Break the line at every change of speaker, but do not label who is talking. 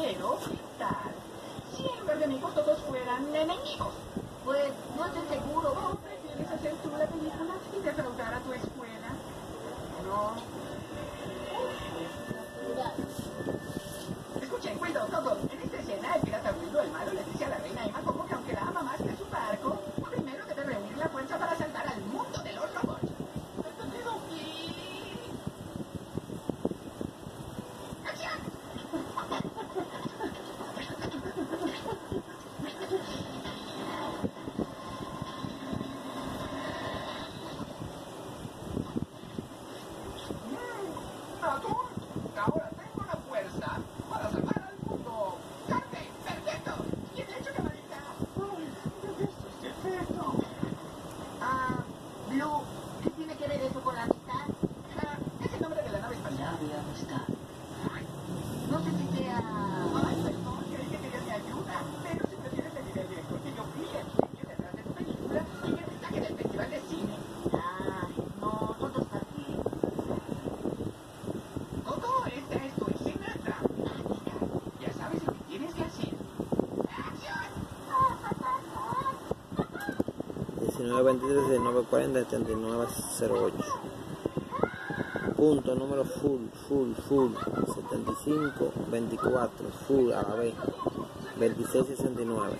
pero tal. Siempre de mi gusto fueran enemigos.
没。923-940-7908. Punto número full, full, full, 75, 24, full a la vez, 2669.